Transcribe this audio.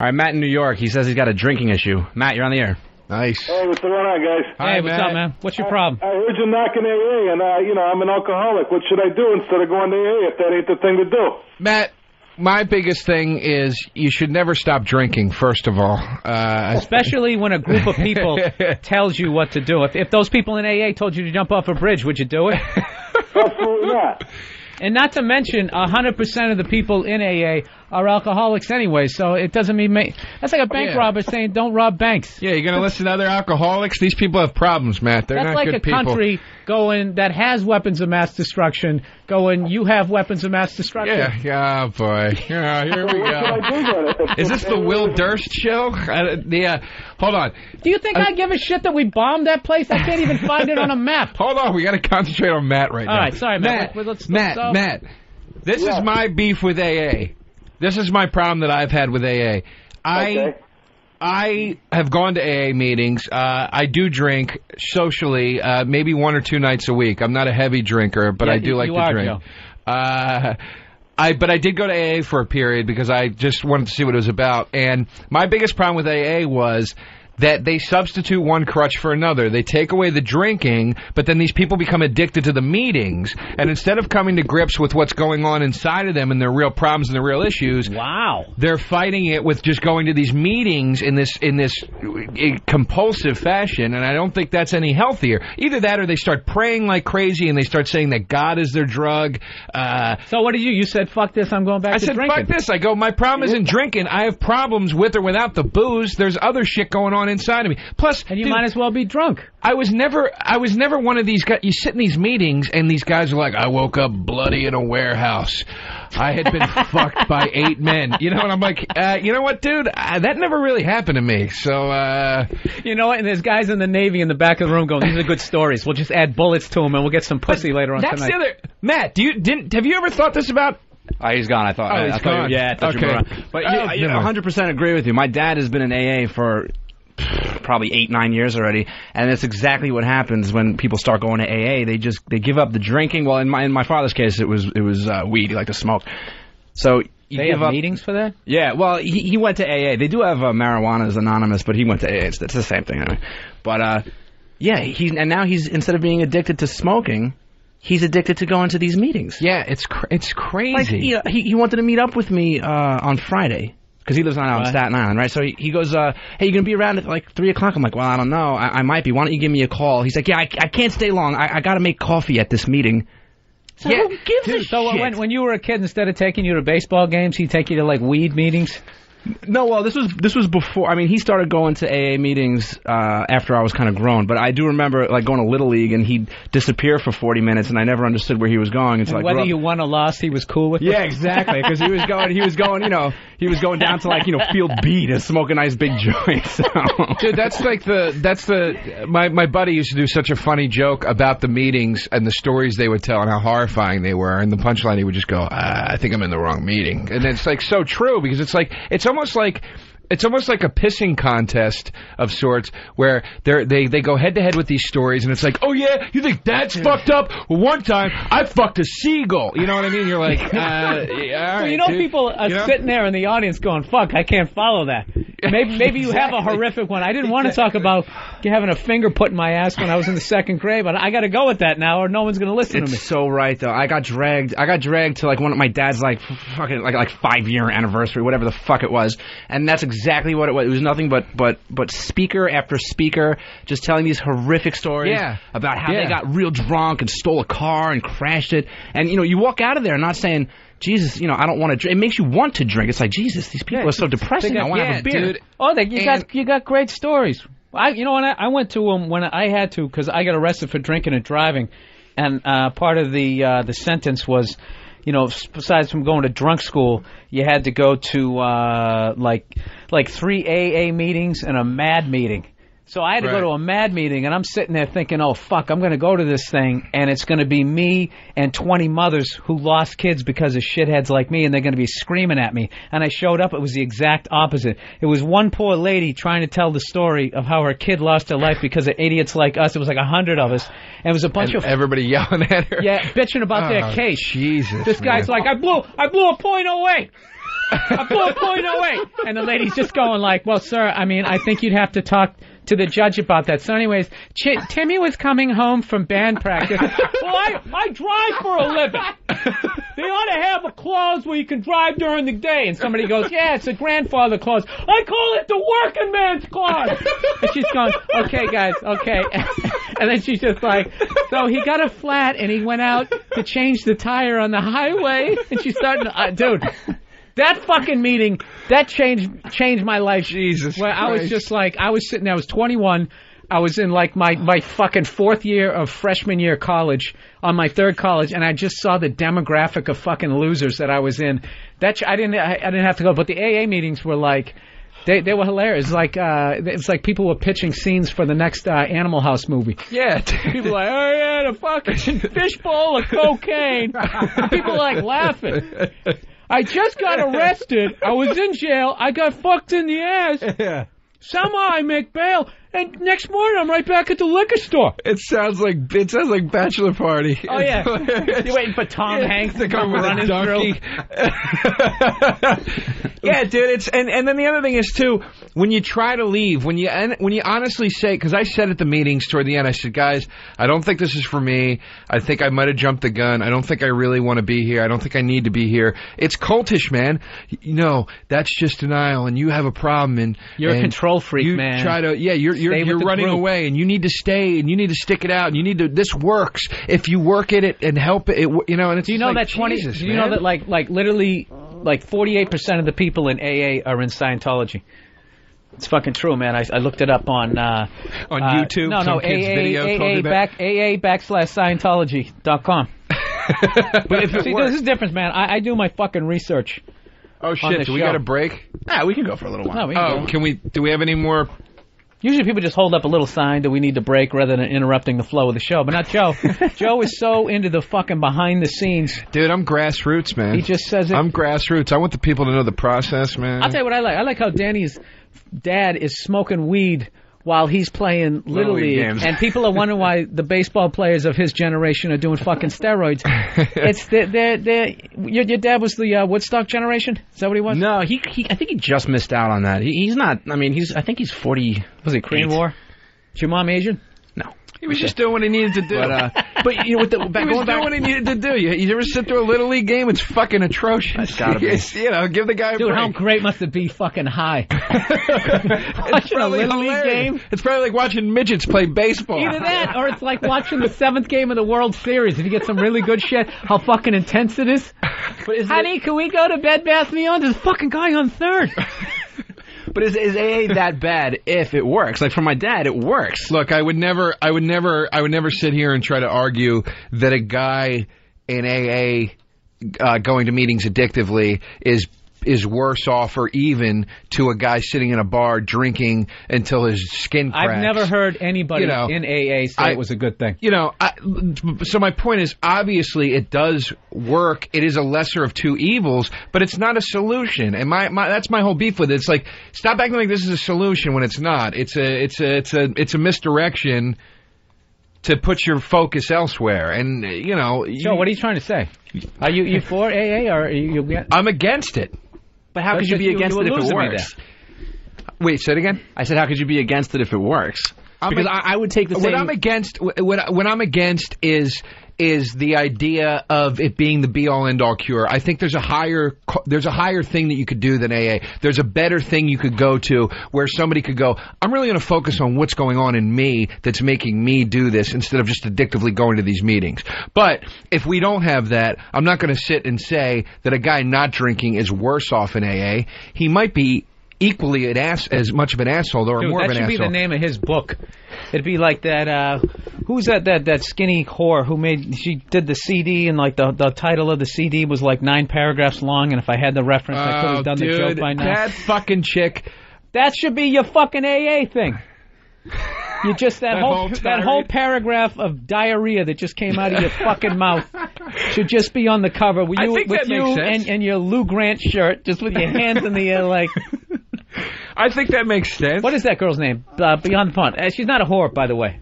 All right, Matt in New York. He says he's got a drinking issue. Matt, you're on the air. Nice. Hey, what's going on, guys? Hi, hey, what's Matt. up, man? What's your problem? I heard you knocking AA, and uh, you know I'm an alcoholic. What should I do instead of going to AA if that ain't the thing to do? Matt, my biggest thing is you should never stop drinking, first of all. Uh, Especially when a group of people tells you what to do. If, if those people in AA told you to jump off a bridge, would you do it? Absolutely not. And not to mention, 100% of the people in AA are alcoholics anyway, so it doesn't mean... Ma- That's like a bank Yeah. robber saying, don't rob banks. yeah, you're going to listen to other alcoholics? These people have problems, Matt. They're That's not like good a people. country going that has weapons of mass destruction going, you have weapons of mass destruction. Yeah, yeah, oh boy. Yeah, here we What should I go. do then? If- Is this the Will Durst show? Uh, the, uh, hold on. Do you think I give a shit that we bombed that place? I can't even find it on a map. Hold on. We got to concentrate on Matt right All now. right, sorry, Matt. Matt, Let's- let's- Matt, let's, uh, Matt. This Yeah. is my beef with AA. This is my problem that I've had with AA. I Okay. I have gone to AA meetings. Uh, I do drink socially, uh, maybe one or two nights a week. I'm not a heavy drinker, but Yeah, I do you- like you to are, drink. Uh, I but I did go to AA for a period because I just wanted to see what it was about. And my biggest problem with AA was that they substitute one crutch for another. They take away the drinking, but then these people become addicted to the meetings. And instead of coming to grips with what's going on inside of them and their real problems and their real issues, Wow. they're fighting it with just going to these meetings in this in this uh, compulsive fashion, and I don't think that's any healthier. Either that, or they start praying like crazy and they start saying that God is their drug. Uh, So what did you? You said, fuck this, I'm going back I to said, drinking. "Fuck this!" I go, "My problem isn't drinking. I have problems with or without the booze. There's other shit going on inside of me. Plus, And you dude, might as well be drunk. I was never, I was never one of these guys. You sit in these meetings, and these guys are like, "I woke up bloody in a warehouse. I had been fucked by eight men." You know, and I'm like, uh, "You know what, dude? Uh, that never really happened to me." So, uh, You know what? And there's guys in the Navy in the back of the room going, these are good stories. We'll just add bullets to them and we'll get some pussy later on that's tonight. the other. Matt, do you didn't? Have you ever thought this about? Oh, he's gone. I thought. Oh, I, he's I thought you- gone. yeah, I thought you were Okay. wrong. But you, you 100% agree with you. My dad has been in AA for probably eight, nine years already, and that's exactly what happens when people start going to AA. They just they give up the drinking. Well, in my in my father's case, it was it was uh, weed. He liked to smoke. So you They have up. meetings for that? Yeah, well, he he went to AA. They do have uh, marijuana as anonymous, but he went to AA. It's, it's the same thing. Anyway. But uh, yeah, he's and now he's instead of being addicted to smoking, he's addicted to going to these meetings. Yeah, it's cr- it's crazy. Like, you know, he he wanted to meet up with me uh, on Friday because he lives on out in Right. Staten Island, right? So he, he goes, uh, "Hey, you gonna be around at like three o'clock?" I'm like, "Well, I don't know. I, I might be. Why don't you give me a call?" He's like, "Yeah, I, I can't stay long. I, I got to make coffee at this meeting." So Yeah, who gives a so shit? when, when you were a kid, instead of taking you to baseball games, he'd take you to like weed meetings? No, well, this was this was before. I mean, he started going to AA meetings uh, after I was kind of grown. But I do remember like going to little league, and he'd disappear for forty minutes, and I never understood where he was going until And I whether up. you won or lost, he was cool with it? Yeah, exactly. Because he was going, he was going, you know, he was going down to like, you know, Field B to smoke a nice big joint. So. Dude, that's like the that's the my my buddy used to do such a funny joke about the meetings and the stories they would tell and how horrifying they were. And the punchline he would just go, ah, "I think I'm in the wrong meeting," and it's like so true because it's like it's almost like. It's almost like a pissing contest of sorts, where they they they go head to head with these stories, and it's like, oh yeah, you think that's fucked up? Well, one time I fucked a seagull. You know what I mean? You're like, uh, yeah, Well, you know, dude. people are You know? sitting there in the audience going, "Fuck, I can't follow that." Maybe, maybe you have a horrific one. I didn't want to talk about having a finger put in my ass when I was in the second grade, but I got to go with that now, or no one's going to listen to me. It's so right though. I got dragged. I got dragged to like one of my dad's like fucking like like five year anniversary, whatever the fuck it was, and that's exactly what it was. It was nothing but but but speaker after speaker just telling these horrific stories Yeah. about how Yeah. they got real drunk and stole a car and crashed it, and you know you walk out of there not saying. Jesus, you know, I don't want to drink. It makes you want to drink. It's like, Jesus, these people are so depressing. Got- I want to yeah, have a beer. dude. Oh, they, you And- got you got great stories. I you know when I, I went to them when I had to because I got arrested for drinking and driving, and uh, part of the uh, the sentence was, you know, besides from going to drunk school, you had to go to uh, like like three AA meetings and a MADD meeting. So I had to Right. go to a MADD meeting, and I'm sitting there thinking, "Oh fuck, I'm going to go to this thing, and it's going to be me and 20 mothers who lost kids because of shitheads like me, and they're going to be screaming at me." And I showed up; it was the exact opposite. It was one poor lady trying to tell the story of how her kid lost her life because of idiots like us. It was like a hundred of us, and it was a bunch And of everybody yelling at her. yeah bitching about Oh, their case. Jesus, This guy's man. like, "I blew, I blew a point away." a 4.08. And the lady's just going like, well, sir, I mean, I think you'd have to talk to the judge about that. So anyways, Ch- Timmy was coming home from band practice. well, I, I drive for a living. They ought to have a clause where you can drive during the day. And somebody goes, yeah, it's a grandfather clause. I call it the working man's clause. And she's going, okay, guys, okay. And then she's just like, so he got a flat and he went out to change the tire on the highway. And she's starting to, uh, dude. That fucking meeting, that changed changed my life. Jesus Where I was Christ. just like, I was sitting there, I was 21. I was in like my, my fucking fourth year of freshman year college, on my third college, and I just saw the demographic of fucking losers that I was in. That I didn't I, I didn't have to go, but the AA meetings were like, they they were hilarious. Like uh, it's like people were pitching scenes for the next uh, Animal House movie. Yeah. People were like, oh yeah, the fucking fishbowl of cocaine. And people like laughing. I just got arrested. I was in jail. I got fucked in the ass. yeah. Somehow I make bail, and next morning I'm right back at the liquor store. It sounds like it sounds like bachelor party. Oh yeah, you're waiting for Tom Hanks to come with a running donkey. through. yeah, dude. It's and and then the other thing is too when you try to leave when you and when you honestly say because I said at the meetings toward the end I said guys I don't think this is for me I think I might have jumped the gun I don't think I really want to be here I don't think I need to be here it's cultish man you know that's just denial and you have a problem and You're a control freak, you man. try to yeah you're you're you're running group. away and you need to stay and you need to stick it out and you need to this works if you work at it and help it, it you know and it's Do you know like, that twenty? Jesus, do you man. know that like like literally like forty eight percent of the people in AA are in Scientology. It's fucking true, man. I, I looked it up on uh, on uh, YouTube No, some no, kid's AA, video AA back AA backslash Scientology dot com. but if See, works this is different, man. I, I do my fucking research. Oh shit! Do we show. got a break? Ah, we can go for a little while. No, we can Oh, go. can we? Do we have any more? Usually people just hold up a little sign that we need to break rather than interrupting the flow of the show, but not Joe. Joe is so into the fucking behind the scenes. Dude, I'm grassroots, man. He just says it. I'm grassroots. I want the people to know the process, man. I'll tell you what I like. I like how Danny's dad is smoking weed while he's playing Little, Little League League, and people are wondering why the baseball players of his generation are doing fucking steroids. it's they're, they're, they're, your, your dad was the uh, Woodstock generation. Is that what he was? No, he, he I think he just missed out on that. He, he's not. I mean, he's. I think he's forty. Was it Korean War? Is your mom Asian? No, he was just doing what he needed to do. but uh, but you know, with the back, he was going back, doing what he needed to do. You, you ever sit through a little league game? It's fucking atrocious. It's gotta be. It's, you know, give the guy a Dude, break. how great must it be fucking high? it's watching a probably Little League game? It's probably like watching midgets play baseball. Either that, or it's like watching the seventh game of the World Series. If you get some really good shit, how fucking intense it is. but is Honey, can we go to Bed Bath Beyond? There's a fucking guy on third. But is is AA that bad if it works? Like for my dad, it works. Look, I would never, I would never, I would never sit here and try to argue that a guy in AA uh, going to meetings addictively is is worse off or even to a guy sitting in a bar drinking until his skin cracks. I've never heard anybody You know, in AA say I- it was a good thing. You know, I, so my point is, obviously, it does work. It is a lesser of two evils, but it's not a solution. And my, my that's my whole beef with it. It's like stop acting like this is a solution when it's not. It's a it's a it's a it's a misdirection to put your focus elsewhere. And you know, Joe, you- what are you trying to say? Are you you for AA or are you? you I'm against it. But how could you be against it if it works? Wait, say it again. I said, how could you be against it if it works? I'm because ag- I I would take the what same. I'm against what what I'm against is is the idea of it being the be all end all cure. I think there's a higher there's a higher thing that you could do than AA. There's a better thing you could go to where somebody could go, I'm really going to focus on what's going on in me that's making me do this instead of just addictively going to these meetings. But if we don't have that, I'm not going to sit and say that a guy not drinking is worse off in AA. He might be equally an ass as much of an asshole or Dude, more of an asshole. That should be the name of his book. It'd be like that. uh Who's that? That that skinny whore who made? She did the CD, and like the the title of the CD was like nine paragraphs long. And if I had the reference, I could Oh, have done dude, the joke by now. That fucking chick. That should be your fucking AA thing. You just that, That whole, whole that whole paragraph of diarrhea that just came out of your fucking mouth should just be on the cover with you with you and, and your Lou Grant shirt, just with your hands in the air like I think that makes sense. what is that girl's name? Uh, Beyond the. Uh, she's not a whore, by the way.